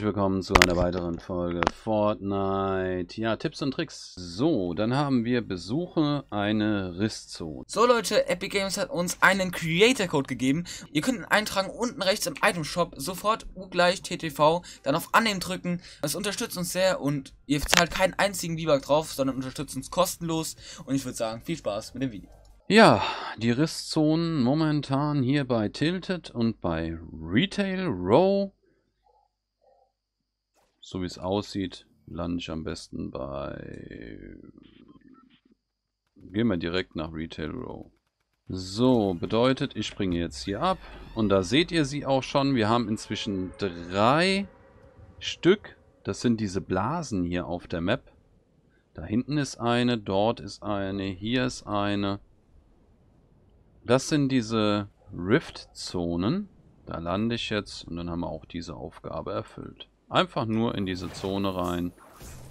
Willkommen zu einer weiteren Folge Fortnite. Ja, Tipps und Tricks. So, dann haben wir Besuche eine Risszone. So Leute, Epic Games hat uns einen Creator Code gegeben. Ihr könnt ihn eintragen unten rechts im Item Shop, sofort U gleich TTV, dann auf Annehmen drücken. Das unterstützt uns sehr und ihr zahlt keinen einzigen V-Buck drauf, sondern unterstützt uns kostenlos. Und ich würde sagen, viel Spaß mit dem Video. Ja, die Risszonen momentan hier bei Tilted und bei Retail Row so wie es aussieht, lande ich am besten bei... Gehen wir direkt nach Retail Row. So, bedeutet, ich springe jetzt hier ab. Und da seht ihr sie auch schon. Wir haben inzwischen drei Stück. Das sind diese Blasen hier auf der Map. Da hinten ist eine, dort ist eine, hier ist eine. Das sind diese Rift-Zonen. Da lande ich jetzt und dann haben wir auch diese Aufgabe erfüllt. Einfach nur in diese Zone rein.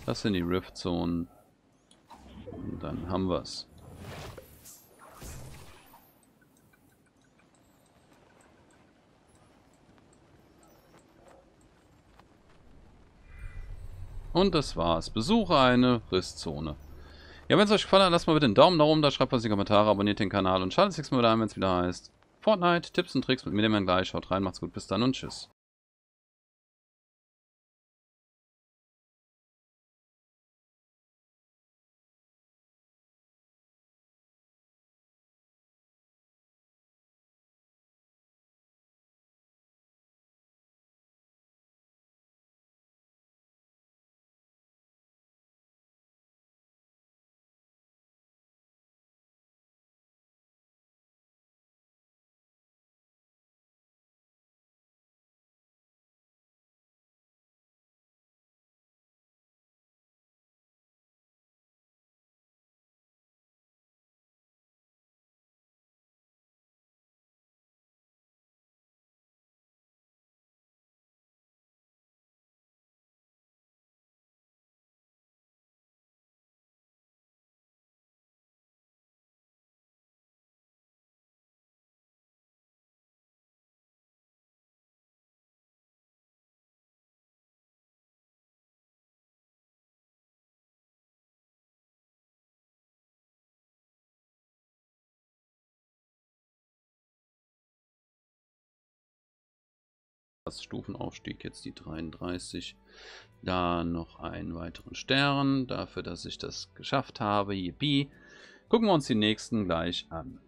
Das sind die Rift-Zonen. Und dann haben wir es. Und das war's. Besuche eine Risszone. Ja, wenn es euch gefallen hat, lasst mal bitte einen Daumen nach oben da, schreibt was in die Kommentare, abonniert den Kanal und schaltet sich mal wieder ein, wenn es wieder heißt Fortnite, Tipps und Tricks mit mir, dem gleich. Schaut rein, macht's gut, bis dann und tschüss. Stufenaufstieg jetzt die 33. Da noch einen weiteren Stern, dafür, dass ich das geschafft habe. Yippie. Gucken wir uns die nächsten gleich an.